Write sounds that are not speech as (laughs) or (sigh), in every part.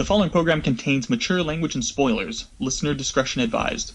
The following program contains mature language and spoilers. Listener discretion advised.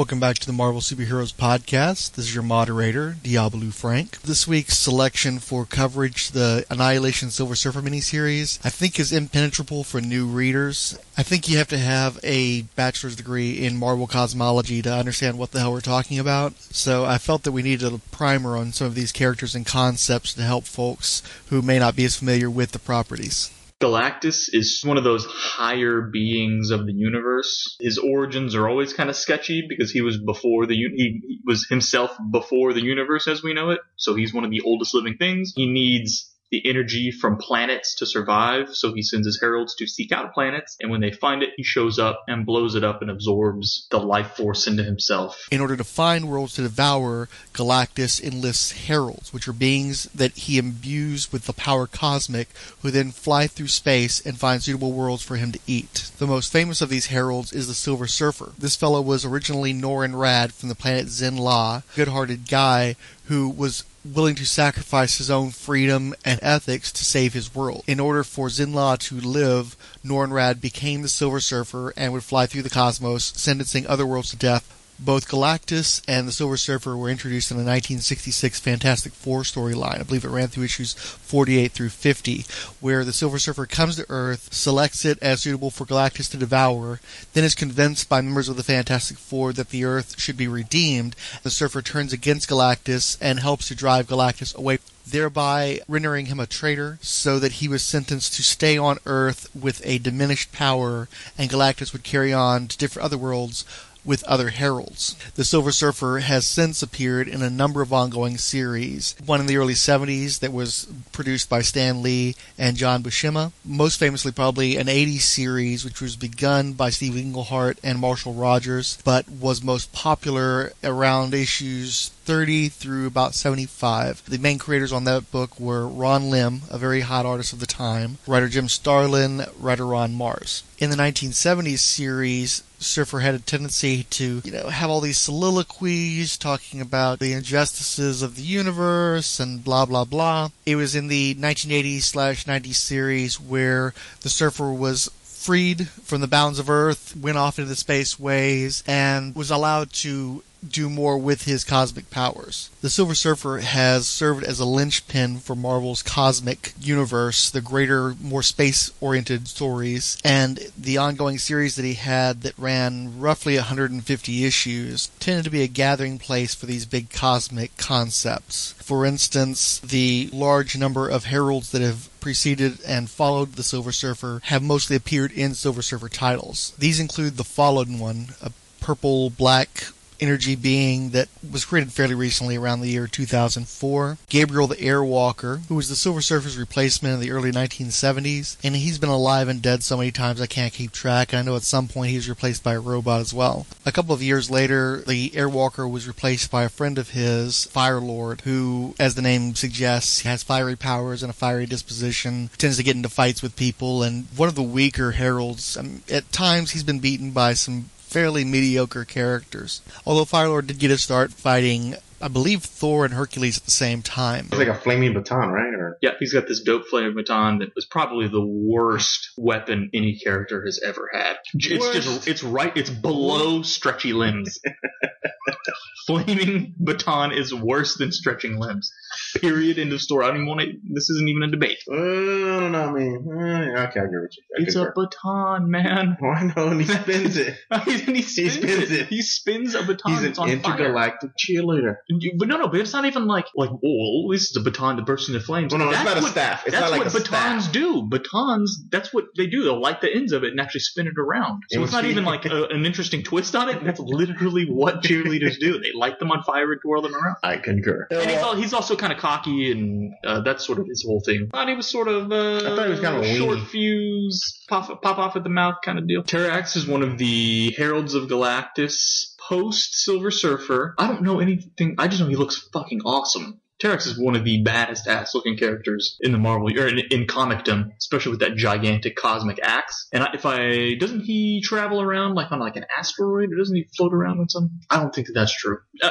Welcome back to the Marvel Superheroes Podcast. This is your moderator, Diablo Frank. This week's selection for coverage, the Annihilation Silver Surfer miniseries, I think is impenetrable for new readers. I think you have to have a bachelor's degree in Marvel cosmology to understand what the hell we're talking about. So I felt that we needed a primer on some of these characters and concepts to help folks who may not be as familiar with the properties. Galactus is one of those higher beings of the universe. His origins are always kind of sketchy because he was before the he, was himself before the universe as we know it. So he's one of the oldest living things. He needs the energy from planets to survive, so he sends his heralds to seek out planets, and when they find it, he shows up and blows it up and absorbs the life force into himself. In order to find worlds to devour, Galactus enlists heralds, which are beings that he imbues with the power cosmic, who then fly through space and find suitable worlds for him to eat. The most famous of these heralds is the Silver Surfer. This fellow was originally Norrin Radd from the planet Zenn-La, good-hearted guy who was willing to sacrifice his own freedom and ethics to save his world. In order for Zenn-La to live, Norrin Radd became the Silver Surfer and would fly through the cosmos, sentencing other worlds to death. Both Galactus and the Silver Surfer were introduced in the 1966 Fantastic Four storyline. I believe it ran through issues 48 through 50, where the Silver Surfer comes to Earth, selects it as suitable for Galactus to devour, then is convinced by members of the Fantastic Four that the Earth should be redeemed. The Surfer turns against Galactus and helps to drive Galactus away thereby rendering him a traitor, so that he was sentenced to stay on Earth with a diminished power, and Galactus would carry on to different other worlds with other heralds. The Silver Surfer has since appeared in a number of ongoing series. One in the early 70s that was produced by Stan Lee and John Buscema. Most famously, probably an 80s series which was begun by Steve Englehart and Marshall Rogers, but was most popular around issues 30 through about 75. The main creators on that book were Ron Lim, a very hot artist of the time, writer Jim Starlin, writer Ron Marz. In the 1970s series, Surfer had a tendency to, you know, have all these soliloquies talking about the injustices of the universe and blah blah blah. It was in the 1980s slash 90s series where the Surfer was freed from the bounds of Earth, went off into the spaceways, and was allowed to do more with his cosmic powers. The Silver Surfer has served as a linchpin for Marvel's cosmic universe, the greater, more space oriented stories, and the ongoing series that he had that ran roughly 150 issues tended to be a gathering place for these big cosmic concepts. For instance, the large number of heralds that have preceded and followed the Silver Surfer have mostly appeared in Silver Surfer titles. These include the Fallen One, a purple black energy being that was created fairly recently around the year 2004. Gabriel the Airwalker, who was the Silver Surfer's replacement in the early 1970s, and he's been alive and dead so many times I can't keep track. I know at some point he was replaced by a robot as well. A couple of years later, the Airwalker was replaced by a friend of his, Fire Lord, who, as the name suggests, has fiery powers and a fiery disposition, tends to get into fights with people, and one of the weaker heralds. I mean, at times he's been beaten by some fairly mediocre characters. Although Firelord did get a start fighting, I believe, Thor and Hercules at the same time. It's like a flaming baton, right? Or Yeah, he's got this dope flaming baton that was probably the worst weapon any character has ever had. It's Worst? just it's right it's below stretchy limbs. (laughs) Flaming baton is worse than stretching limbs. Period. End of story. I don't even want to. This isn't even a debate. uh, I don't know. I mean, uh, okay, I agree with you. I It's a baton, man. Oh, I know, and he (laughs) spins it. (laughs) he, spins spins it. it. He spins a baton. He's it's an on fire. intergalactic cheerleader. You- But no, no, but it's not even like like oh, this is a baton that bursts into flames. Well, no, it's That's not a what- staff. It's that's not like what a batons staff. do. Batons, that's what they do. They'll light the ends of it and actually spin it around. So It it's not even like a, (laughs) an interesting twist on it. That's literally what cheerleaders do. They light them on fire and twirl them around. I concur. And he's, he's also kind of cocky, and uh, that's sort of his whole thing. I thought he was sort of uh, I thought he was kind of a short weenie. fuse, pop, pop off at the mouth kind of deal. Terrax is one of the heralds of Galactus. post Silver Surfer. I don't know anything. I just know he looks fucking awesome. Terrax is one of the baddest ass looking characters in the Marvel or in, in comicdom, especially with that gigantic cosmic axe. And I, if I doesn't he travel around like on like an asteroid, or doesn't he float around on some? I don't think that that's true. Uh,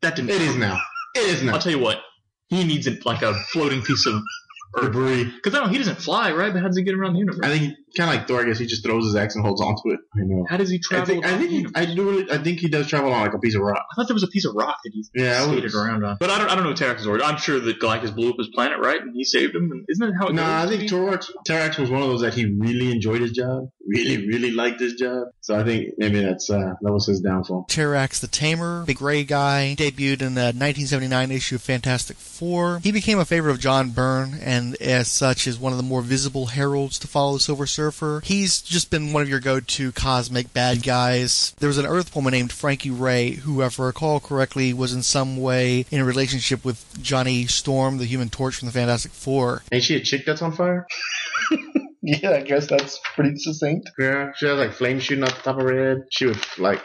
that didn't. It is now. It is now. I'll tell you what. He needs it like a floating piece of Debris. because I don't. He doesn't fly, right? But how does he get around the universe? I think kind of like Thor. I guess he just throws his axe and holds onto it. I know. how does he I travel? think, I think he. I do. Really, I think he does travel on like a piece of rock. I thought there was a piece of rock that he Yeah, skated was- around on. But I don't, I don't know Terrax's origin. I'm sure that Galactus blew up his planet, right? And he saved him. And isn't that how it No, goes? I think Torax, Terrax was one of those that he really enjoyed his job, really, really liked his job. So I think maybe that's uh, that was his downfall. Terrax the Tamer, big gray guy, debuted in the 1979 issue of Fantastic Four. He became a favorite of John Byrne, and as such is one of the more visible heralds to follow the Silver Surfer. He's just been one of your go-to cosmic bad guys. There was an Earth woman named Frankie Raye, who, if I recall correctly, was in some way in a relationship with Johnny Storm, the Human Torch from the Fantastic Four. Ain't she a chick that's on fire? (laughs) Yeah, I guess that's pretty succinct. Yeah, she has like flames shooting out the top of her head. She would like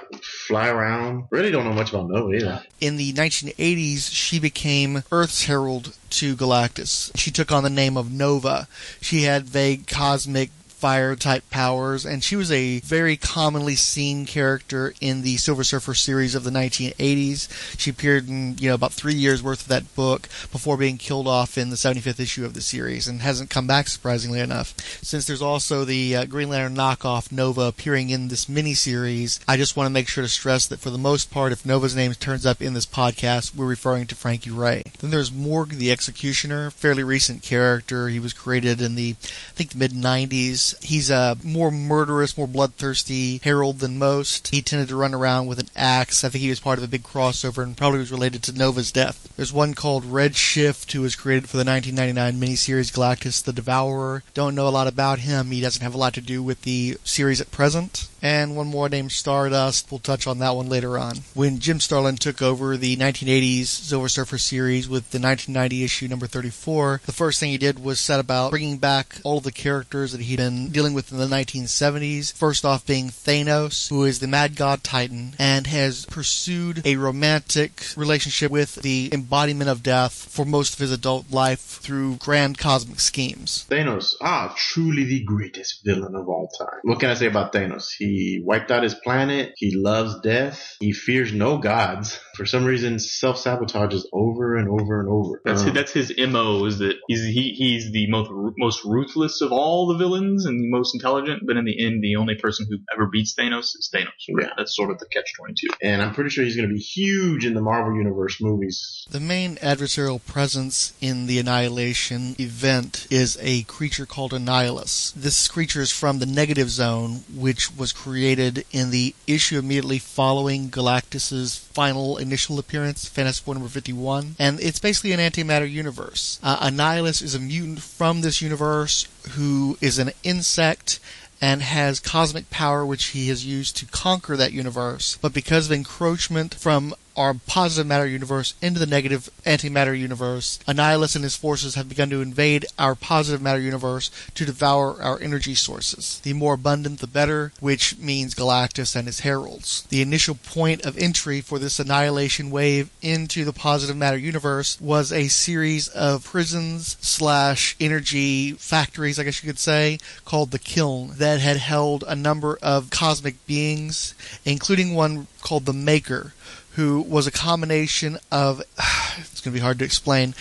fly around. Really don't know much about Nova either. In the 1980s, she became Earth's herald to Galactus. She took on the name of Nova. She had vague cosmic fire type powers, and she was a very commonly seen character in the Silver Surfer series of the 1980s. She appeared in, you know, about three years worth of that book before being killed off in the 75th issue of the series, and hasn't come back surprisingly enough. Since there's also the uh, Green Lantern knockoff Nova appearing in this miniseries, I just want to make sure to stress that for the most part, if Nova's name turns up in this podcast, we're referring to Frankie Raye. Then there's Morg the Executioner, fairly recent character. He was created in the, I think, the mid 90s. He's a more murderous, more bloodthirsty herald than most. He tended to run around with an axe. I think he was part of a big crossover and probably was related to Nova's death. There's one called Redshift who was created for the 1999 miniseries Galactus the Devourer. Don't know a lot about him. He doesn't have a lot to do with the series at present. And one more named Stardust. We'll touch on that one later on. When Jim Starlin took over the 1980s Silver Surfer series with the 1990 issue number 34, the first thing he did was set about bringing back all of the characters that he'd been dealing with in the 1970s. First off being Thanos, who is the Mad God Titan and has pursued a romantic relationship with the embodiment of death for most of his adult life through grand cosmic schemes. Thanos, ah, truly the greatest villain of all time. What can I say about Thanos? He wiped out his planet. He loves death. He fears no gods. For some reason, self sabotages over and over and over. That's Um, that's his mo. Is that he's he, he's the most most ruthless of all the villains and the most intelligent, but in the end, the only person who ever beats Thanos is Thanos. Right? Yeah. That's sort of the catch twenty two. and I'm pretty sure he's going to be huge in the Marvel Universe movies. The main adversarial presence in the Annihilation event is a creature called Annihilus. This creature is from the Negative Zone, which was created in the issue immediately following Galactus's final initial appearance, Fantastic Four number 51, and it's basically an antimatter universe. Uh, Annihilus is a mutant from this universe who is an insect and has cosmic power which he has used to conquer that universe. But because of encroachment from our positive matter universe into the negative antimatter universe, Annihilus and his forces have begun to invade our positive matter universe to devour our energy sources. The more abundant, the better, which means Galactus and his heralds. The initial point of entry for this annihilation wave into the positive matter universe was a series of prisons slash energy factories, I guess you could say, called the Kiln that had held a number of cosmic beings, including one called the Maker, who was a combination of. (sighs) It's going to be hard to explain.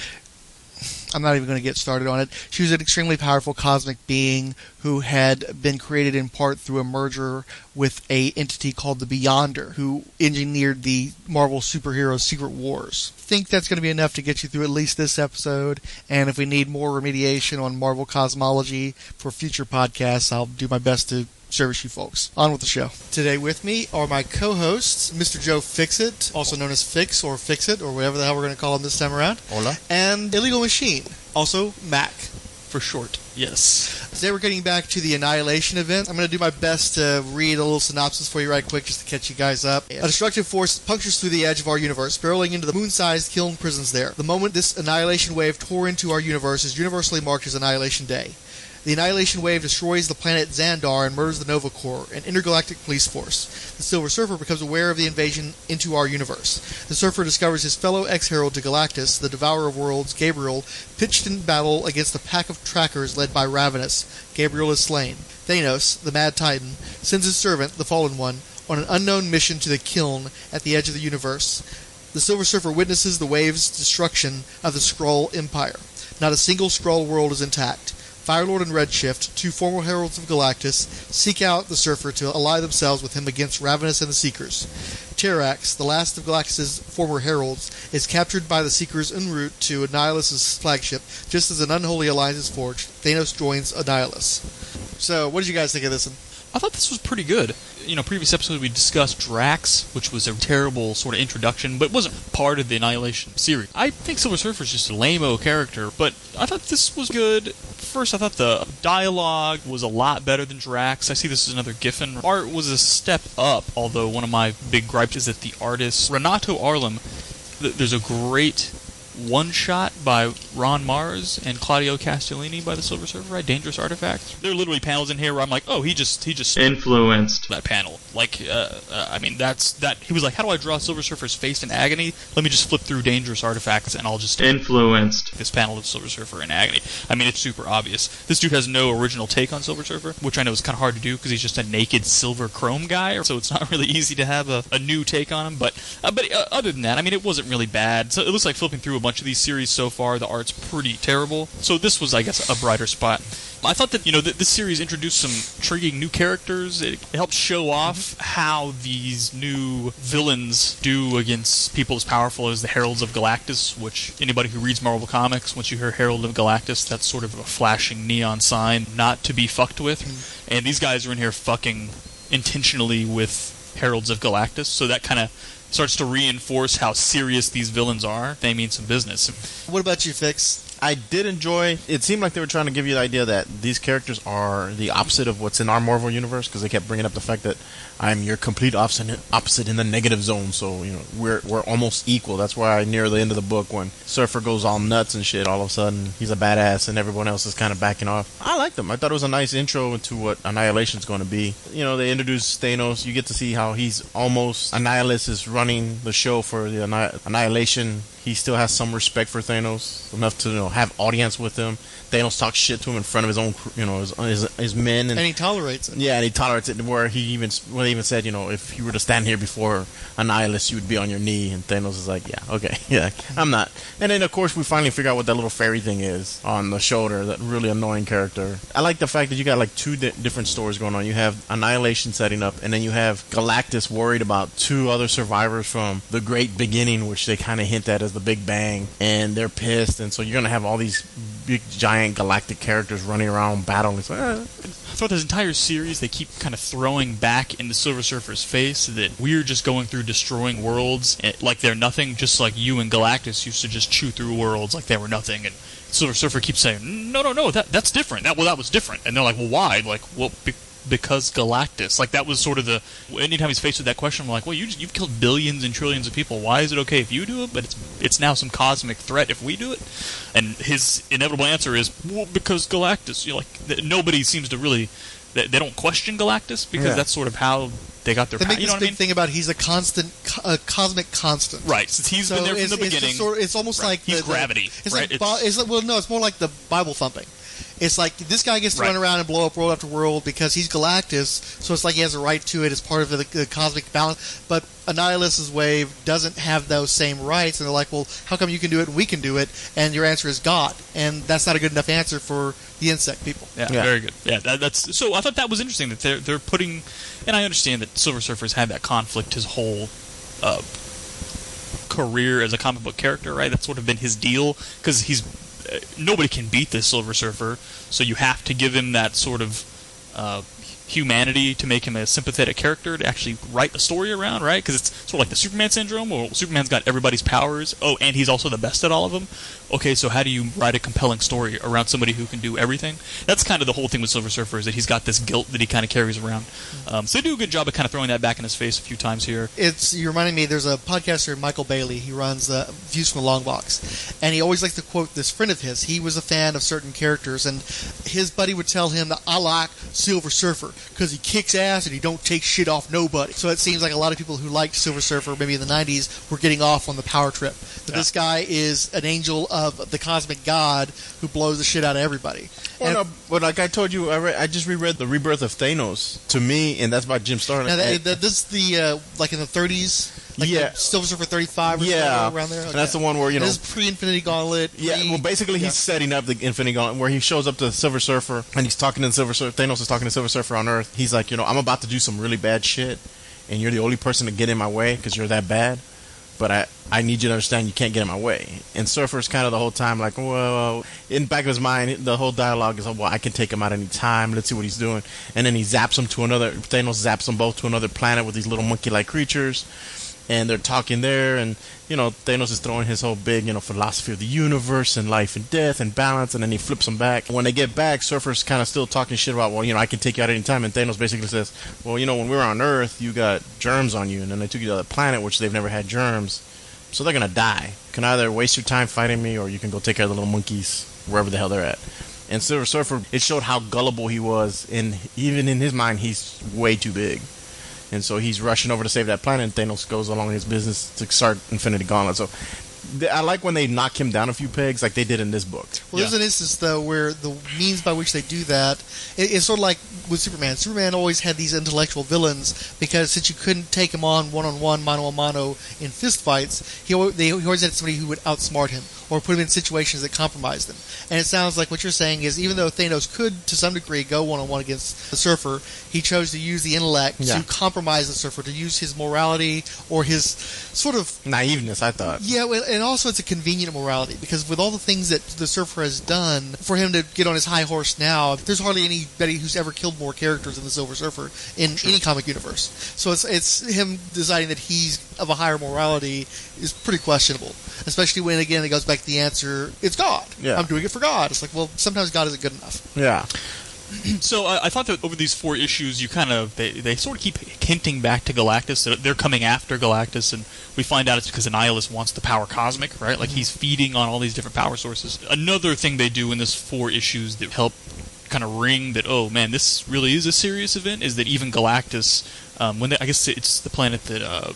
I'm not even going to get started on it. She was an extremely powerful cosmic being who had been created in part through a merger with a entity called the Beyonder, who engineered the Marvel superhero Secret Wars. Think that's going to be enough to get you through at least this episode. And if we need more remediation on Marvel cosmology for future podcasts, I'll do my best to service you folks. On with the show. Today with me are my co-hosts, Mr. Joe Fixit, also known as Fix or Fixit or whatever the hell we're going to call him this time around, Hola. and Illegal Machine, also Mac for short. Yes. Today we're getting back to the Annihilation event. I'm going to do my best to read a little synopsis for you right quick just to catch you guys up. A destructive force punctures through the edge of our universe, barreling into the moon-sized kiln prisons there. The moment this Annihilation wave tore into our universe is universally marked as Annihilation Day. The Annihilation Wave destroys the planet Xandar and murders the Nova Corps, an intergalactic police force. The Silver Surfer becomes aware of the invasion into our universe. The Surfer discovers his fellow ex-herald to Galactus, the Devourer of Worlds, Gabriel, pitched in battle against a pack of trackers led by Ravenous. Gabriel is slain. Thanos, the Mad Titan, sends his servant, the Fallen One, on an unknown mission to the Kiln at the edge of the universe. The Silver Surfer witnesses the wave's destruction of the Skrull Empire. Not a single Skrull world is intact. Firelord and Redshift, two former heralds of Galactus, seek out the Surfer to ally themselves with him against Ravenous and the Seekers. Terrax, the last of Galactus's former heralds, is captured by the Seekers en route to Annihilus' flagship. Just as an unholy alliance is forged, Thanos joins Annihilus. So, what did you guys think of this one? I thought this was pretty good. You know, previous episode we discussed Drax, which was a terrible sort of introduction, but wasn't part of the Annihilation series. I think Silver Surfer's just a lame-o character, but I thought this was good. First, I thought the dialogue was a lot better than Drax. I see this is another Giffen. Art was a step up, although one of my big gripes is that the artist, Renato Arlem, th- there's a great one shot by Ron Marz and Claudio Castellini by the Silver Surfer, right? Dangerous Artifacts. There are literally panels in here where I'm like, oh, he just he just Influenced. that panel. Like, uh, uh, I mean, that's that. He was like, how do I draw Silver Surfer's face in agony? Let me just flip through Dangerous Artifacts and I'll just Influenced. this panel of Silver Surfer in agony. I mean, it's super obvious. This dude has no original take on Silver Surfer, which I know is kind of hard to do because he's just a naked silver chrome guy, so it's not (laughs) really easy to have a, a new take on him. But uh, but uh, other than that, I mean, it wasn't really bad. So it looks like flipping through a bunch of these series so far, the art's pretty terrible. So this was, I guess, a brighter spot. I thought that you know th- this series introduced some intriguing new characters. It, it helped show off how these new villains do against people as powerful as the Heralds of Galactus. Which anybody who reads Marvel comics, once you hear Herald of Galactus, that's sort of a flashing neon sign not to be fucked with. Mm-hmm. And these guys are in here fucking intentionally with Heralds of Galactus, so that kind of starts to reinforce how serious these villains are. They mean some business. What about you, Fix? I did enjoy. It seemed like they were trying to give you the idea that these characters are the opposite of what's in our Marvel universe because they kept bringing up the fact that I'm your complete opposite opposite in the negative zone. So you know we're we're almost equal. That's why near the end of the book when Surfer goes all nuts and shit, all of a sudden he's a badass and everyone else is kind of backing off. I liked them. I thought it was a nice intro into what Annihilation's going to be. You know they introduced Thanos. You get to see how he's almost Annihilus is running the show for the Anni- Annihilation he still has some respect for Thanos enough to you know have audience with him. Thanos talks shit to him in front of his own you know his his, his men and, And he tolerates it. yeah, and he tolerates it. Where he even well, they even said you know if you were to stand here before Annihilus, you would be on your knee. And Thanos is like, yeah, okay, (laughs) yeah, I'm not. And then of course we finally figure out what that little fairy thing is on the shoulder. That really annoying character. I like the fact that you got like two di- different stories going on. You have Annihilation setting up, and then you have Galactus worried about two other survivors from the Great Beginning, which they kind of hint at as the Big Bang, and they're pissed. And so you're gonna have all these big giant galactic characters running around battling. It's like, eh, throughout this entire series, they keep kind of throwing back in the Silver Surfer's face that we're just going through destroying worlds eh, like they're nothing, just like you and Galactus used to just chew through worlds like they were nothing. And Silver Surfer keeps saying, "No, no, no, that that's different. That well, that was different." And they're like, "Well, why?" Like, well. Be- because Galactus, like that was sort of the. Anytime he's faced with that question, we're like, "Well, you just, you've killed billions and trillions of people. Why is it okay if you do it, but it's it's now some cosmic threat if we do it?" And his inevitable answer is, "Well, because Galactus." You know, like th- nobody seems to really. They, they don't question Galactus because Yeah. that's sort of how they got their. They power. make You know this I big mean? thing about he's a constant, a cosmic constant. Right, since he's So been there from it's, the beginning. just sort of- it's almost Right. like He's the- the- gravity, It's right? like It's- Bi- it's like well, no, it's more like the Bible thumping. It's like this guy gets to Right. run around and blow up world after world because he's Galactus, so it's like he has a right to it as part of the, the cosmic balance. But Annihilus's wave doesn't have those same rights, and they're like, well, how come you can do it and we can do it? And your answer is God, and that's not a good enough answer for the insect people. Yeah, Yeah. very good. Yeah, that, that's so. I thought that was interesting that they're they're putting, and I understand that Silver Surfer's had that conflict his whole uh, career as a comic book character, right? That's sort of been his deal because he's nobody can beat this Silver Surfer, so you have to give him that sort of. Uh, humanity to make him a sympathetic character to actually write a story around, right? Because it's sort of like the Superman syndrome, where Superman's got everybody's powers. Oh, and he's also the best at all of them. Okay, so how do you write a compelling story around somebody who can do everything? That's kind of the whole thing with Silver Surfer is that he's got this guilt that he kind of carries around. Um, so they do a good job of kind of throwing that back in his face a few times here. It's you're reminding me. There's a podcaster, Michael Bailey. He runs uh, Views from the Long Box, and he always likes to quote this friend of his. He was a fan of certain characters, and his buddy would tell him that I like Silver Surfer because he kicks ass and he don't take shit off nobody. So it seems like a lot of people who liked Silver Surfer, maybe in the '90s, were getting off on the power trip. That this guy is an angel of the cosmic god who blows the shit out of everybody. Well, And- no, but like I told you, I, read, I just reread the Rebirth of Thanos to me, and that's by Jim Starlin. Now, that, that, this is the uh, like in the 30s, like Yeah. the Silver Surfer 35 or Yeah. something around there. And that's the one where, you know- this is pre-Infinity Gauntlet. Yeah, well, basically, yeah. he's setting up the Infinity Gauntlet where he shows up to Silver Surfer and he's talking to the Silver Surfer. Thanos is talking to Silver Surfer on Earth. He's like, you know, I'm about to do some really bad shit, and you're the only person to get in my way because you're that bad. But I, I need you to understand you can't get in my way. And Surfer's kind of the whole time like, well, in the back of his mind, the whole dialogue is, oh, well, I can take him out any time. Let's see what he's doing. And then he zaps him to another. Thanos zaps them both to another planet with these little monkey-like creatures and they're talking there, and you know Thanos is throwing his whole big you know philosophy of the universe and life and death and balance, and then he flips them back. When they get back, Surfer's kind of still talking shit about well you know I can take you out any time, and Thanos basically says well you know when we were on Earth you got germs on you, and then they took you to the planet which they've never had germs, so they're gonna die. You can either waste your time fighting me, or you can go take care of the little monkeys wherever the hell they're at. And Silver Surfer, it showed how gullible he was, and even in his mind, he's way too big. And so he's rushing over to save that planet, and Thanos goes along his business to start Infinity Gauntlet. So I like when they knock him down a few pegs, like they did in this book. Well, there's an instance though where the means by which they do that, it, it's sort of like with Superman. Superman always had these intellectual villains because since you couldn't take him on one on one, mano a mano in fist fights, he, al- they, he always had somebody who would outsmart him or put him in situations that compromised him. And it sounds like what you're saying is even though Thanos could to some degree go one on one against the Surfer, he chose to use the intellect Yeah. to compromise the Surfer, to use his morality or his sort of Naiveness, I thought. yeah, well, and also it's a convenient morality because with all the things that the surfer has done, for him to get on his high horse now, there's hardly anybody who's ever killed more characters than the Silver Surfer in any comic universe. So it's it's him deciding that he's of a higher morality is pretty questionable, especially when again it goes back to the answer: it's God. Yeah. I'm doing it for God. It's like, well, sometimes God isn't good enough. Yeah. (clears throat) So I, thought that over these four issues, you kind of they, they sort of keep hinting back to Galactus that they're coming after Galactus, and we find out it's because Annihilus wants the power cosmic, right? Like he's feeding on all these different power sources. Another thing they do in this four issues that help kind of ring that oh man, this really is a serious event is that even Galactus, um, when they, I guess it's the planet that uh,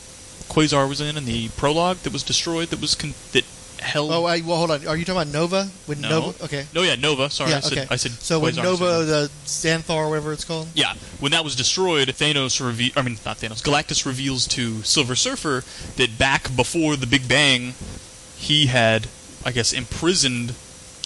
Quasar was in in the prologue that was destroyed, that was con- that held. Oh, I, well, hold on. Are you talking about Nova? With no. Nova? Okay. No, yeah, Nova. Sorry, yeah. I said okay. I said so when Nova, the Xandar, or whatever it's called. yeah, when that was destroyed, Thanos reveal I mean not Thanos, Galactus reveals to Silver Surfer that back before the Big Bang, he had, I guess, imprisoned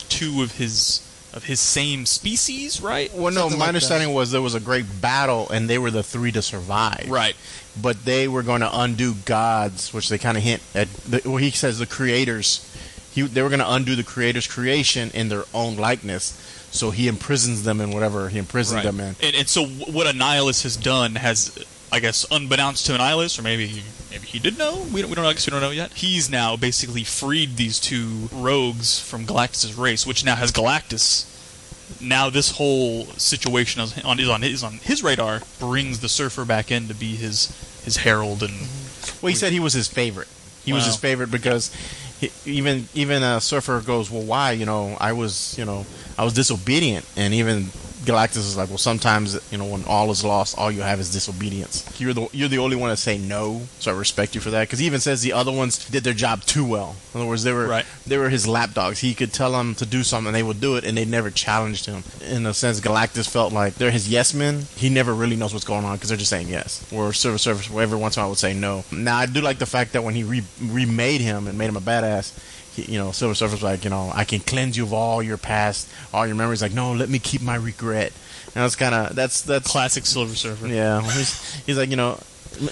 two of his of his same species, right? Well, no, Something my like that. understanding was there was a great battle, and they were the three to survive. Right. But they were going to undo gods, which they kind of hint at. The, well, he says the creators. He, they were going to undo the creators' creation in their own likeness. So he imprisons them in whatever he imprisoned Right. them in. And, and so wh- what Annihilus has done has, I guess, unbeknownst to Annihilus, or maybe he, maybe he did know. We don't, we don't. I guess we don't know yet. He's now basically freed these two rogues from Galactus's race, which now has Galactus. Now this whole situation is on is on his on his radar brings the Surfer back in to be his his herald and mm-hmm. Well, he said he was his favorite. He was his favorite because he, even even a surfer goes, well, why? You know, I was you know I was disobedient, and even Galactus is like, well, sometimes you know when all is lost, all you have is disobedience. You're the you're the only one to say no, so I respect you for that. Because he even says the other ones did their job too well. In other words, they were Right. they were his lapdogs. He could tell them to do something, and they would do it, and they never challenged him. In a sense, Galactus felt like they're his yes men. He never really knows what's going on because they're just saying yes. Or service Surfer, every once in a while, would say no. Now, I do like the fact that when he re- remade him and made him a badass, you know, Silver Surfer's like, you know, I can cleanse you of all your past, all your memories. Like, no, let me keep my regret. And that's kind of that's that's classic Silver Surfer. yeah. He's, he's like, you know,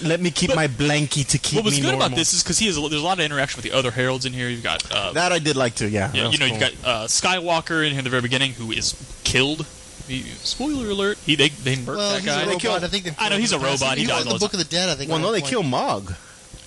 let me keep But- my blankie to keep What was me good normal. about this is because he has a, there's a lot of interaction with the other heralds in here. You've got uh, that I did like too. Yeah, Yeah, you know, was you've got uh, Skywalker in here at the very beginning, who is killed He, spoiler alert. He they they murk Well, that guy. a They robot. kill- I think they I know he's a robot. He He died in the the Book of the Dead. I think. Well, no, they point. kill Mog.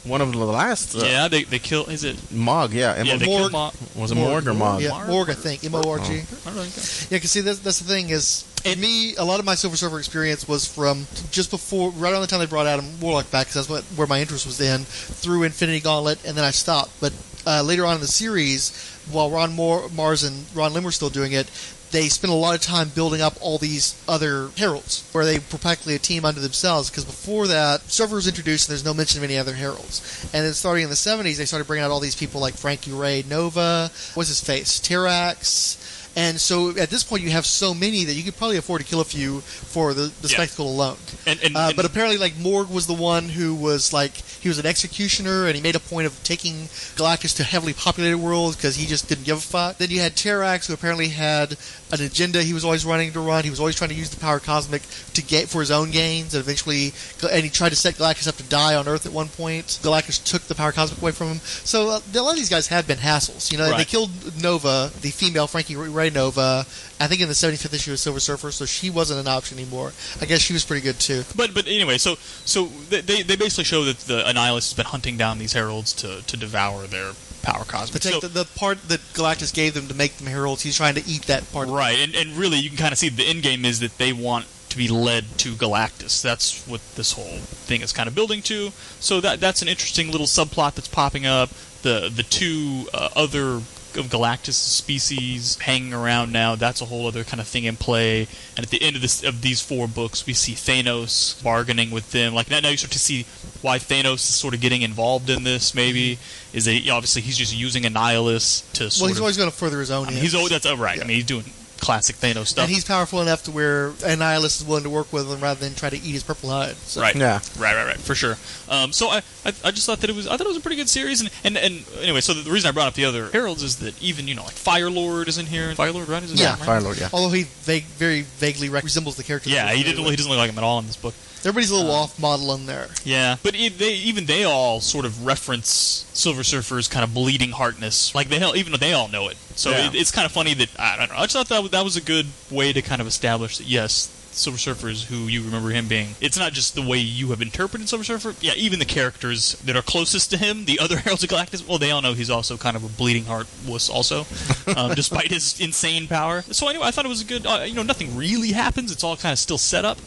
One of the last. Uh, yeah, they they kill. Is it? Mog. Yeah. Yeah, they kill Morg. Mo- was it Morg or Mog? Yeah, Marg? Morg, I think. M O R G. I don't. Yeah, because see, that's, that's the thing is, and me, a lot of my Silver Surfer experience was from just before, right around the time they brought Adam Warlock back, because that's what where my interest was in, through Infinity Gauntlet, and then I stopped. But uh, later on in the series, while Ron Moore, Marz and Ron Lim were still doing it, they spent a lot of time building up all these other heralds, where they were practically a team unto themselves. Because before that, Surfer was introduced, and there's no mention of any other heralds. And then starting in the 70s, they started bringing out all these people like Frankie Raye Nova, what's his face, Terrax. And so at this point, you have so many that you could probably afford to kill a few for the, the Yeah. spectacle alone. And, and, Uh, and- but apparently, like Morg was the one who was like he was an executioner, and he made a point of taking Galactus to heavily populated worlds because he just didn't give a fuck. Then you had Terrax, who apparently had an agenda he was always running to run. He was always trying to use the power cosmic to get for his own gains, and eventually, and he tried to set Galactus up to die on Earth at one point. Galactus took the power cosmic away from him. So uh, a lot of these guys have been hassles. You know, they killed Nova, the female Frankie Raye Nova. I think in the 75th issue of Silver Surfer, so she wasn't an option anymore. I guess she was pretty good too. But but anyway, so so they they basically show that the Annihilus has been hunting down these heralds to to devour their power cosmic. take So- the, the part that Galactus gave them to make them heralds, he's trying to eat that part. right, and and really you can kind of see the end game is that they want to be led to Galactus. That's what this whole thing is kind of building to. So that that's an interesting little subplot that's popping up. The the two uh, other of Galactus species hanging around now. That's a whole other kind of thing in play. And at the end of this of these four books, we see Thanos bargaining with them. Like now, now you start to see why Thanos is sort of getting involved in this. Maybe is that obviously he's just using Annihilus to sort Well, he's of. always going to further his own. I mean, he's always that's oh, right. I mean, he's doing classic Thanos stuff. and he's powerful enough to where Annihilus is willing to work with him rather than try to eat his purple hide. So. Right. Yeah. Right, right, right, for sure. Um, so I, I, I just thought that it was, I thought it was a pretty good series, and, and, and anyway, so the reason I brought up the other heralds is that even you know like Fire Lord is in here. Fire Lord, right? Is his Yeah. name, right? Firelord. Yeah. Although he vague, very vaguely rec- resembles the character. Yeah, he didn't. He doesn't look like him at all in this book. Everybody's a little off model in there. Yeah, but it, they even they all sort of reference Silver Surfer's kind of bleeding heartness. Like they even they all know it. So Yeah. it, it's kind of funny that I don't know. I just thought that was- that was a good way to kind of establish that yes. Silver Surfer is who you remember him being. It's not just the way you have interpreted Silver Surfer. Yeah, even the characters that are closest to him, the other (laughs) Heralds of Galactus, well, they all know he's also kind of a bleeding heart wuss, also, (laughs) um, despite his insane power. So anyway, I thought it was a good. Uh, you know, nothing really happens. It's all kind of still set up,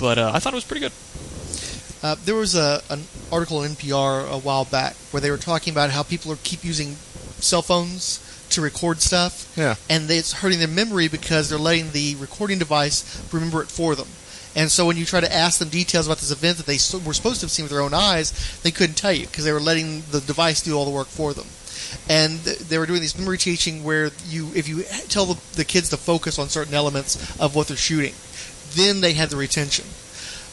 but uh, I thought it was pretty good. Uh, there was a, an article in NPR a while back where they were talking about how people are keep using cell phones to record stuff, Yeah. and it's hurting their memory because they're letting the recording device remember it for them. And so when you try to ask them details about this event that they so- were supposed to have seen with their own eyes, they couldn't tell you because they were letting the device do all the work for them. And they were doing this memory teaching where you, if you tell the, the kids to focus on certain elements of what they're shooting, then they had the retention.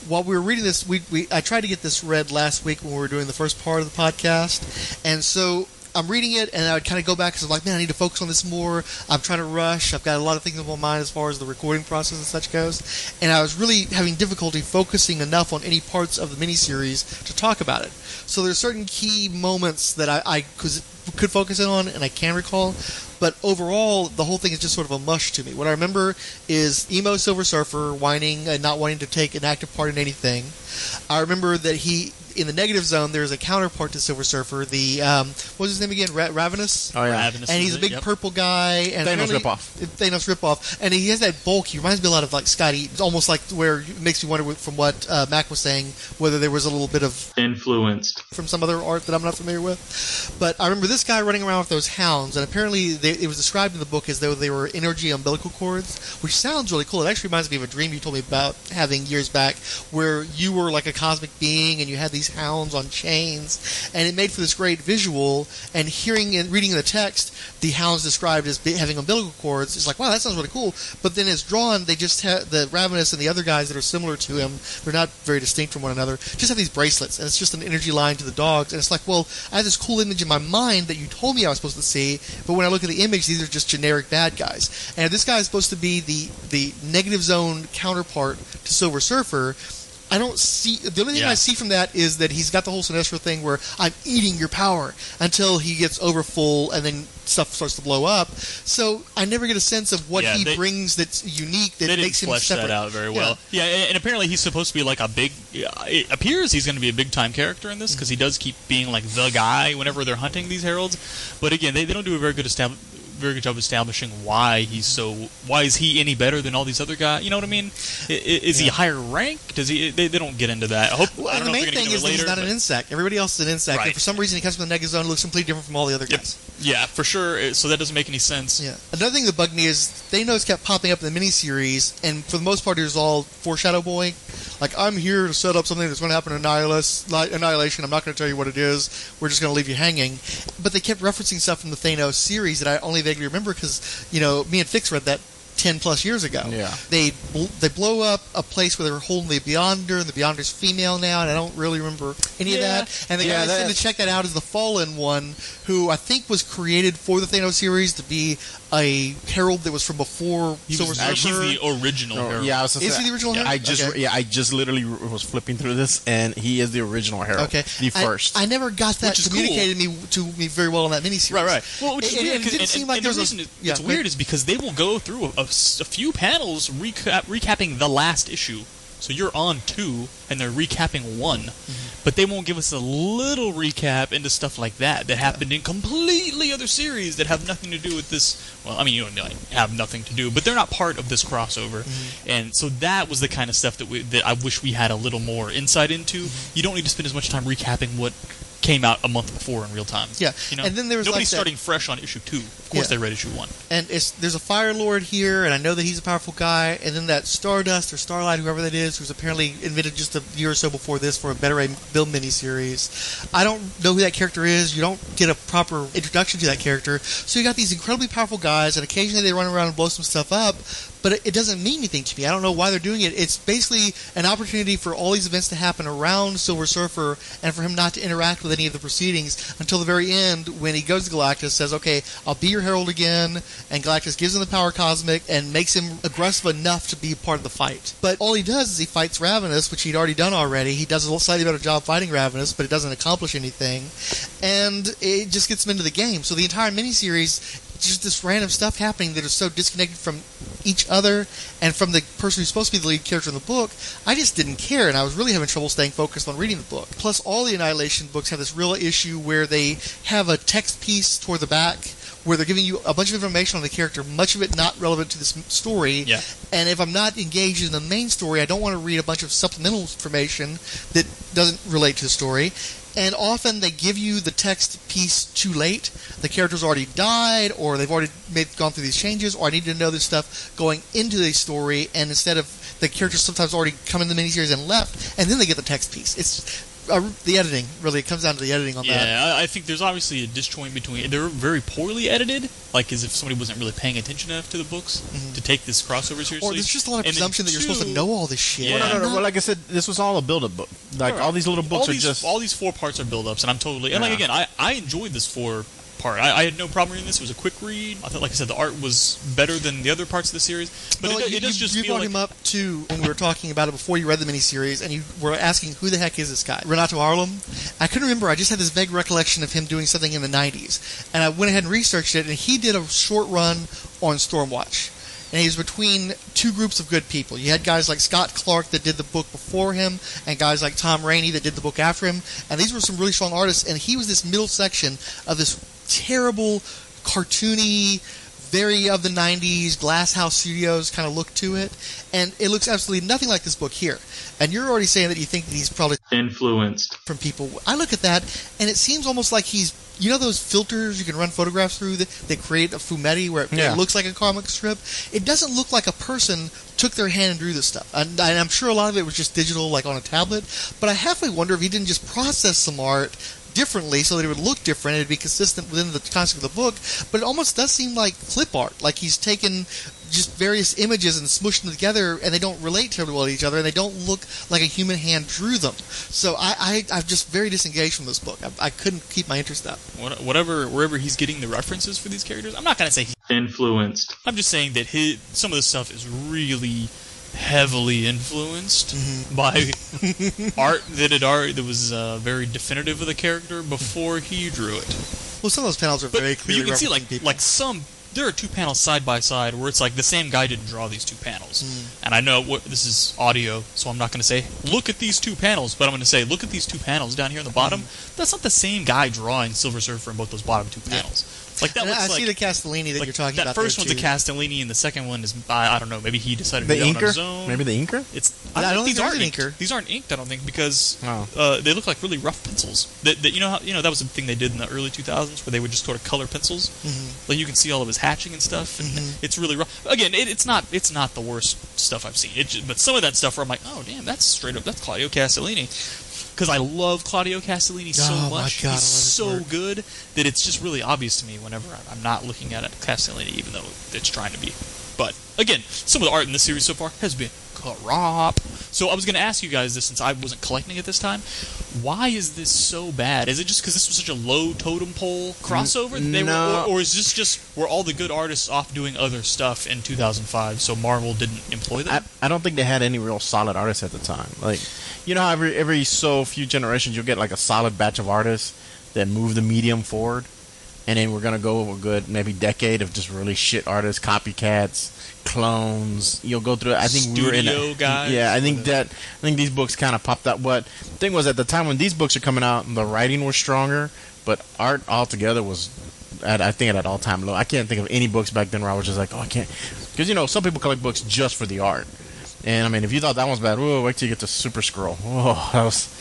While we were reading this, we, we I tried to get this read last week when we were doing the first part of the podcast, and so I'm reading it, and I would kind of go back because I'm like, man, I need to focus on this more. I'm trying to rush. I've got a lot of things on my mind as far as the recording process and such goes, and I was really having difficulty focusing enough on any parts of the miniseries to talk about it. So there's certain key moments that I, I could, could focus in on, and I can recall. But overall, the whole thing is just sort of a mush to me. What I remember is emo Silver Surfer whining and not wanting to take an active part in anything. I remember that he, in the negative zone, there's a counterpart to Silver Surfer. The um, what was his name again? Ra- Ravenous. Oh yeah. Ravenous And he's a it, big yep. purple guy. And Thanos apparently- ripoff. Thanos ripoff. And he has that bulk. He reminds me a lot of like Scotty. It's almost like where it makes me wonder from what uh, Mac was saying whether there was a little bit of Influenced. from some other art that I'm not familiar with. But I remember this guy running around with those hounds, and apparently they, it was described in the book as though they were energy umbilical cords, which sounds really cool. It actually reminds me of a dream you told me about having years back, where you were like a cosmic being and you had these hounds on chains, and it made for this great visual. And hearing and reading the text, the hounds described as having umbilical cords, it's like, wow, that sounds really cool. But then as drawn, they just have the Ravenous and the other guys that are similar to him. They're not very distinct from one another. Just have these bracelets, and it's just an energy line to the dogs. And it's like, well, I have this cool image in my mind that you told me I was supposed to see, but when I look at the image, these are just generic bad guys. And this guy is supposed to be the the negative zone counterpart to Silver Surfer, I don't see the only thing Yeah. I see from that is that he's got the whole Sinestro thing where I'm eating your power until he gets over full and then stuff starts to blow up. So I never get a sense of what Yeah, he they- brings that's unique that makes him flesh separate. that out very well. Yeah, and and apparently he's supposed to be like a big. It appears he's going to be a big time character in this because he does keep being like the guy whenever they're hunting these heralds. But again, they, they don't do a very good estab- very good job establishing why he's so. Why is he any better than all these other guys? You know what I mean? I- Is he higher rank? Does he? They, they don't get into that. I hope. Well, I don't the main thing is that he's later, not an insect. Everybody else is an insect, Right. and for some reason he comes from the Negazone and looks completely different from all the other Yep. guys. Yeah, for sure. So that doesn't make any sense. Yeah. Another thing that bugged me is Thanos kept popping up in the miniseries, and for the most part, it was all foreshadow boy. Like, I'm here to set up something that's going to happen in Annihilation. I'm not going to tell you what it is. We're just going to leave you hanging. But they kept referencing stuff from the Thanos series that I only vaguely remember because, you know, me and Fix read that 10 plus years ago. Yeah. They bl- they blow up a place where they were holding the Beyonder, and the Beyonder's female now, and I don't really remember any of that. And the Yeah, guy that that- to check that out is the Fallen one, who I think was created for the Thanos series to be a herald that was from before He Silver was, Surfer. he's the original. Herald. yeah, I was Is say- he the original yeah, Herald? I just Okay. yeah, I just literally was flipping through this, and he is the original Herald. Okay, the first. I, never got that Which is communicated me to me very well in that miniseries. Right, right. Well, which is It- it- weird. It, 'cause- didn't and, seem and- like and there the was a. reason it- yeah, it's weird is because they will go through a few panels recap, recapping the last issue. So you're on two, and they're recapping one, Mm-hmm. but they won't give us a little recap into stuff like that that happened in completely other series that have nothing to do with this. Well, I mean, you don't like, have nothing to do, but they're not part of this crossover, Mm-hmm. and so that was the kind of stuff that we, that I wish we had a little more insight into. Mm-hmm. You don't need to spend as much time recapping what came out a month before in real time. Yeah, you know? and then there was nobody's like that- starting fresh on issue two. Of course, Yeah. they read issue one. and it's there's a Fire Lord here, and I know that he's a powerful guy. And then that Stardust or Starlight, whoever that is, who's apparently invented just a year or so before this for a Beta Ray Bill miniseries. I don't know who that character is. You don't get a proper introduction to that character. So you got these incredibly powerful guys, and occasionally they run around and blow some stuff up. But it, doesn't mean anything to me. I don't know why they're doing it. It's basically an opportunity for all these events to happen around Silver Surfer, and for him not to interact with any of the proceedings until the very end when he goes to Galactus, says, "Okay, I'll be your herald again," and Galactus gives him the power cosmic and makes him aggressive enough to be part of the fight. But all he does is he fights Ravenous, which he'd already done already. He does a slightly better job fighting Ravenous, but it doesn't accomplish anything, and it just gets him into the game. So the entire miniseries just this random stuff happening that is so disconnected from each other and from the person who's supposed to be the lead character in the book, I just didn't care, and I was really having trouble staying focused on reading the book. Plus, all the Annihilation books have this real issue where they have a text piece toward the back where they're giving you a bunch of information on the character, much of it not relevant to this story. Yeah. And if I'm not engaged in the main story, I don't want to read a bunch of supplemental information that doesn't relate to the story. And often they give you the text piece too late. The character's already died, or they've already made, gone through these changes, or I need to know this stuff going into the story. And instead of the characters sometimes already come in the miniseries and left, and then they get the text piece. It's uh, the editing, really. It comes down to the editing on that. Yeah, I, I think there's obviously a disjoint between. They're very poorly edited, like as if somebody wasn't really paying attention enough to the books to take this crossover seriously. Mm-hmm. Or there's just a lot of And presumption that you're supposed to know all this shit. Yeah. Well, no, no, no. Well, like I said, this was all a build-up book. Like all these little books all are these, just. all these four parts are build-ups, and I'm totally and like again, I, I enjoyed this four part. I, I had no problem reading this. It was a quick read. I thought, like I said, the art was better than the other parts of the series. But No, it, you, it does you- just you feel brought like him up too when we were talking about it before you read the miniseries, and you were asking who the heck is this guy, Renato Arlem. I couldn't remember. I just had this vague recollection of him doing something in the '90s, and I went ahead and researched it. And he did a short run on Stormwatch, and he was between two groups of good people. You had guys like Scott Clark that did the book before him, and guys like Tom Raney that did the book after him, and these were some really strong artists. And he was this middle section of this terrible, cartoony very of the 90s glass house studios kind of look to it. And it looks absolutely nothing like this book here. And you're already saying that you think that he's probably Influenced. from people. I look at that and it seems almost like he's you know those filters you can run photographs through that, that create a fumetti where it, Yeah. it looks like a comic strip? It doesn't look like a person took their hand and drew this stuff. And, and i'm sure a lot of it was just digital like on a tablet. But i halfway wonder if he didn't just process some art differently so that it would look different and it'd be consistent within the concept of the book but it almost does seem like clip art like he's taken just various images and smushed them together and they don't relate terribly well to each other and they don't look like a human hand drew them so i, I i'm just very disengaged from this book I, I couldn't keep my interest up whatever wherever he's getting the references for these characters. I'm not gonna say he, Influenced. I'm just saying that his some of the stuff is really heavily influenced Mm-hmm. by (laughs) art that had already that was uh, very definitive of the character before he drew it. Well, some of those panels are But, very but clearly you can see like people. like some there are two panels side by side where it's like the same guy didn't draw these two panels. Hmm. And I know what this is audio, so I'm not going to say look at these two panels, but I'm going to say look at these two panels down here in the bottom. Hmm. That's not the same guy drawing Silver Surfer in both those bottom two panels. Like that And looks I like see the Castellini that like you're talking that about. first there, one's a. Castellini, and the second one is I, I don't know. Maybe he decided The to do that on his inker? own. Maybe the inker? It's I don't think these aren't an inked. inker. These aren't inked. I don't think because Oh. uh, they look like really rough pencils. That, that you know how you know that was the thing they did in the early 2000s where they would just sort of color pencils. Mm-hmm. Like you can see all of his hatching and stuff. And It's really rough. Again, it, it's not it's not the worst stuff I've seen. It just, but some of that stuff where I'm like, oh damn, that's straight up that's Claudio Castellini. Because I love Claudio Castellini so Oh, much. God, He's so work. good that it's just really obvious to me whenever I'm- not looking at it Castellini, even though it's trying to be. But again, some of the art in this series so far has been crap. So I was going to ask you guys this since I wasn't collecting it this time. Why is this so bad? Is it just because this was such a low totem pole crossover? no. were, or, or is this just were all the good artists off doing other stuff in 2005, so Marvel didn't employ them? I, don't think they had any real solid artists at the time. Like, you know how every every so few generations you'll get like a solid batch of artists that move the medium forward, and then we're gonna go a good maybe decade of just really shit artists, copycats, clones. You'll go through. I think we were in. A, guys, yeah, I think that I think these books kind of popped up. But the thing was, at the time when these books are coming out, the writing was stronger, but art altogether was. At, I think at all-time low. I can't think of any books back then where I was just like, oh, I can't, because you know some people collect books just for the art. And I mean, if you thought that one was bad, whoa, wait till you get to Super-Skrull. Oh, (laughs) that was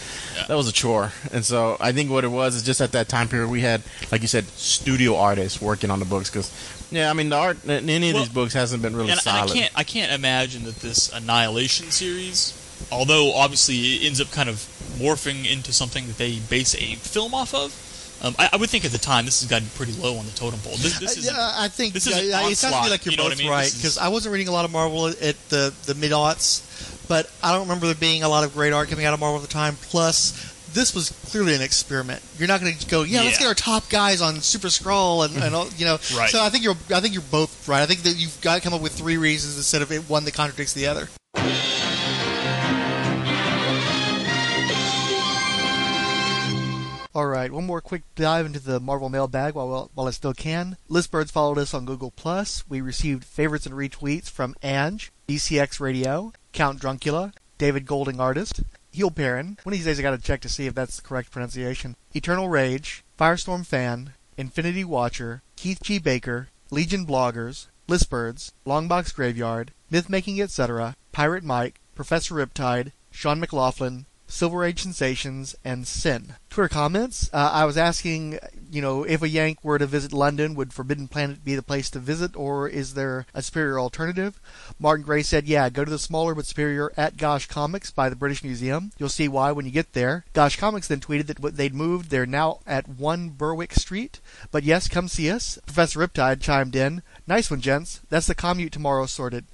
that was a chore. And so I think what it was is just at that time period we had, like you said, studio artists working on the books. Because yeah, I mean the art in any of Well, these books hasn't been really and, and I can't I can't imagine that this Annihilation series, although obviously it ends up kind of morphing into something that they base a film off of. Um, I, I would think at the time this has gotten pretty low on the totem pole. This, this is yeah, I think this yeah, is yeah, it sounds to me like you're you know both I mean? right because I wasn't reading a lot of Marvel at the the mid aughts, but I don't remember there being a lot of great art coming out of Marvel at the time. Plus, this was clearly an experiment. You're not going to go, yeah, let's get our top guys on Super-Skrull and, and all, you know. Right. So I think you're I think you're both right. I think that you've got to come up with three reasons instead of it- one that contradicts the other. All right, one more quick dive into the Marvel mailbag while while I still can. Listbirds followed us on Google Plus. We received favorites and retweets from Ange, DCX Radio, Count Druncula, David Golding Artist, Heel Perrin. One of these days I got to check to see if that's the correct pronunciation. Eternal Rage, Firestorm Fan, Infinity Watcher, Keith G. Baker, Legion Bloggers, Listbirds, Longbox Graveyard, Mythmaking Etc., Pirate Mike, Professor Riptide, Sean McLaughlin, Silver Age Sensations, and Sin. Twitter comments. Uh, I was asking, you know, if a Yank were to visit London, would Forbidden Planet be the place to visit, or is there a superior alternative? Martin Gray said, yeah, go to the smaller but superior at Gosh Comics by the British Museum. You'll see why when you get there. Gosh Comics then tweeted that they'd moved. They're now at 1 Berwick Street. But yes, come see us. Professor Riptide chimed in. Nice one, gents. That's the commute tomorrow sorted.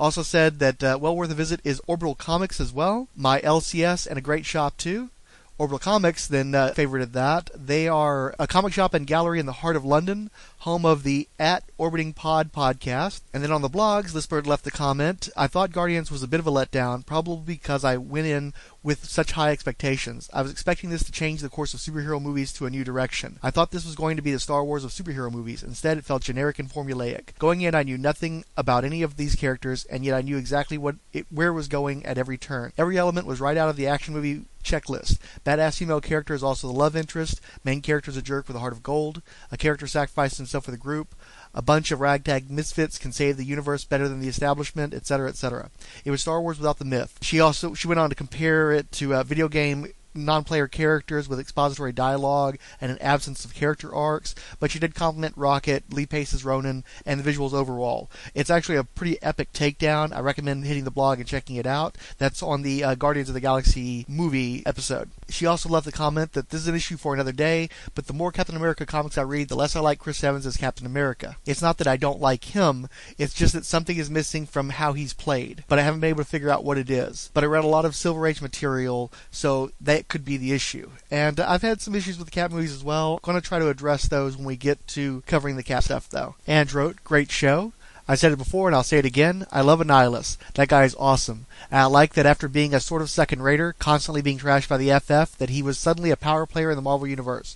Also said that uh, well worth a visit is Orbital Comics as well. My LCS and a great shop too. Orbital Comics then uh, favorited that. They are a comic shop and gallery in the heart of London, home of the At Orbiting Pod podcast. And then on the blogs, this bird left the comment, I thought Guardians was a bit of a letdown, probably because I went in with such high expectations. I was expecting this to change the course of superhero movies to a new direction. I thought this was going to be the Star Wars of superhero movies. Instead, it felt generic and formulaic. Going in, I knew nothing about any of these characters, and yet I knew exactly what it, where it was going at every turn. Every element was right out of the action movie checklist. Badass female character is also the love interest. Main character is a jerk with a heart of gold. A character sacrificed himself for the group. A bunch of ragtag misfits can save the universe better than the establishment, etc., etc. It was Star Wars without the myth. She also she went on to compare it to a video game non-player characters with expository dialogue and an absence of character arcs, but she did compliment Rocket, Lee Pace's Ronan, and the visuals overall. It's actually a pretty epic takedown. I recommend hitting the blog and checking it out. That's on the uh, Guardians of the Galaxy movie episode. She also left a comment that this is an issue for another day, but the more Captain America comics I read, the less I like Chris Evans as Captain America. It's not that I don't like him, it's just that something is missing from how he's played, but I haven't been able to figure out what it is. But I read a lot of Silver Age material, so could be the issue. And uh, I've had some issues with the Cap movies as well. going to try to address those when we get to covering the Cap stuff, though. And wrote, great show. I said it before and I'll say it again. I love Annihilus. That guy is awesome. And I like that after being a sort of second rater, constantly being trashed by the FF, that he was suddenly a power player in the Marvel Universe.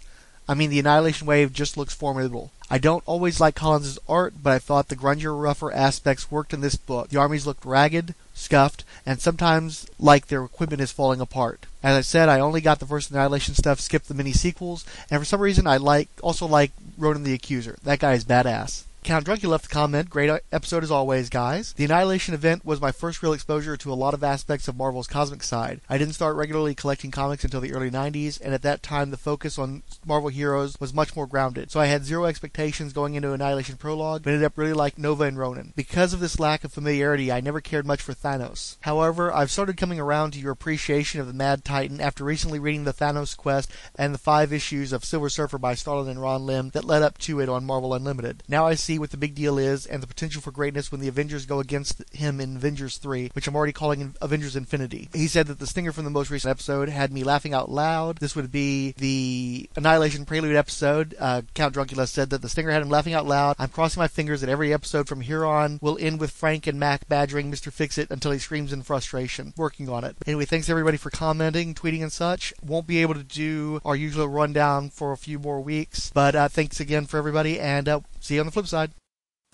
I mean, the Annihilation Wave just looks formidable. I don't always like Collins' art, but I thought the grungier, rougher aspects worked in this book. The armies looked ragged, scuffed, and sometimes like their equipment is falling apart. As I said, I only got the first Annihilation stuff, skipped the mini sequels, and for some reason I like also like Ronan the Accuser. That guy is badass. Count Drunky left a comment. Great episode as always, guys. The Annihilation event was my first real exposure to a lot of aspects of Marvel's cosmic side. I didn't start regularly collecting comics until the early 90s, and at that time the focus on Marvel heroes was much more grounded. So I had zero expectations going into Annihilation Prologue, but ended up really like Nova and Ronan. Because of this lack of familiarity, I never cared much for Thanos. However, I've started coming around to your appreciation of the Mad Titan after recently reading the Thanos Quest and the five issues of Silver Surfer by Starlin and Ron Lim that led up to it on Marvel Unlimited. Now I see what the big deal is and the potential for greatness when the Avengers go against him in Avengers 3, which I'm already calling Avengers Infinity. He said that the stinger from the most recent episode had me laughing out loud. This would be the Annihilation Prelude episode. Uh, Count Druncula said that the stinger had him laughing out loud. I'm crossing my fingers that every episode from here on will end with Frank and Mac badgering Mr. Fixit until he screams in frustration. Working on it. Anyway, thanks everybody for commenting, tweeting, and such. Won't be able to do our usual rundown for a few more weeks, but uh, thanks again for everybody, and uh, see you on the flip side.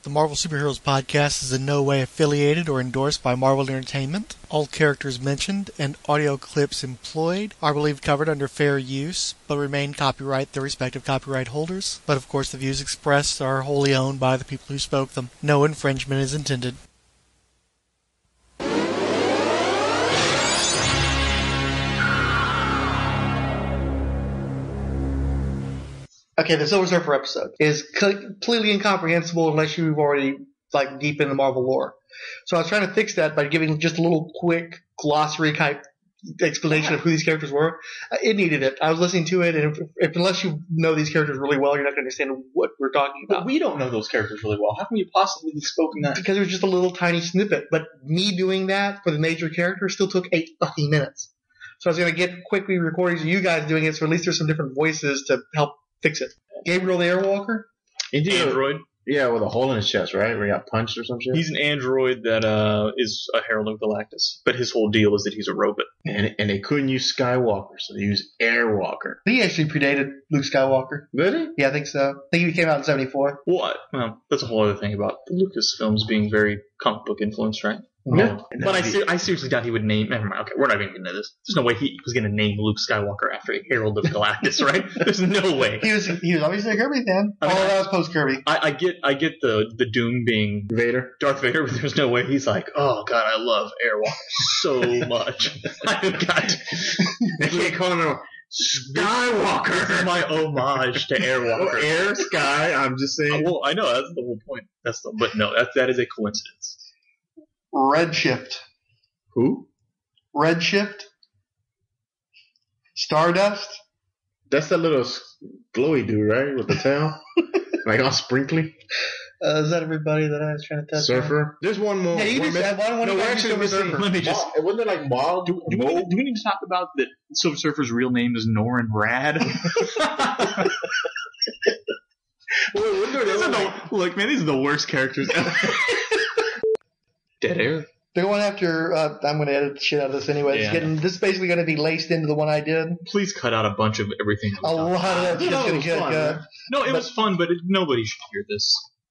The Marvel Superheroes podcast is in no way affiliated or endorsed by Marvel Entertainment. All characters mentioned and audio clips employed are believed covered under fair use, but remain copyright their respective copyright holders. But of course, the views expressed are wholly owned by the people who spoke them. No infringement is intended. Okay, the Silver Surfer episode is completely incomprehensible unless you've already like deep in the Marvel lore. So I was trying to fix that by giving just a little quick glossary type explanation of who these characters were. It needed it. I was listening to it, and if, if unless you know these characters really well, you're not going to understand what we're talking But about. we don't know those characters really well. How can you possibly have spoken that? because it was just a little tiny snippet. But me doing that for the major characters still took eight fucking minutes. So I was going to get quickly recordings of you guys doing it, so at least there's some different voices to help fix it. Gabriel the Airwalker. Indeed. Android. Yeah, with a hole in his chest, right? Where he got punched or some shit. He's an android that uh, is a herald of Galactus, but his whole deal is that he's a robot. and, and they couldn't use Skywalker, so they used Airwalker. He actually predated Luke Skywalker. Did he? Yeah, I think so. I think he came out in 74. What? Well, that's a whole other thing about the Lucas films being very comic book influenced, right? Yeah. But I, ser- I seriously doubt he would name. Never mind. Okay, we're not even getting into this. There's no way he was going to name Luke Skywalker after a herald of Galactus, (laughs) right? There's no way. He was he was obviously a Kirby fan. I mean, oh, I- that was post Kirby. I, I get I get the the Doom being Vader. Darth Vader, but there's no way he's like, oh god, I love Airwalker so much. (laughs) I've got They can't call him this is Skywalker. my homage to Airwalker. Air, Sky. I'm just Uh, saying. well, I know that's the whole point. That's the but no, that that is a coincidence. Redshift. Who? Redshift. Stardust. That's that little glowy dude, right? With the tail? (laughs) like all sprinkly? Uh, is that everybody that I was trying to touch? on? Surfer. There's one more. Yeah, you one just miss- had one. One No, we're actually missing. Surfer. Let me just- Maul- wasn't it like Maul? Do, do, we, do we need to talk about that Silver Surfer's real name is Norrin Radd? (laughs) (laughs) Wait, there These are look, man, these are the worst characters ever. Dead air. The one after uh, I'm going to edit the shit out of this anyway. It's Yeah. getting this is basically going to be laced into the one I did. Please cut out a bunch of everything. that we A talked lot of that about. shit's it going to was get fun, cut. man. No, it was fun, but it, nobody should hear this.